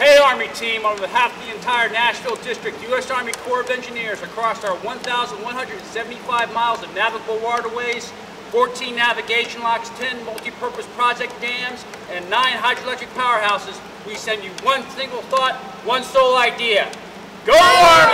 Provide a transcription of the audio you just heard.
Hey Army team, on behalf of the entire Nashville District, U.S. Army Corps of Engineers, across our 1,175 miles of navigable waterways, 14 navigation locks, 10 multi-purpose project dams, and 9 hydroelectric powerhouses, we send you one single thought, one sole idea. Go, Army!